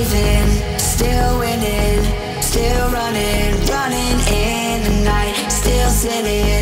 blazing, still winning, still running, running in the night, still sinning.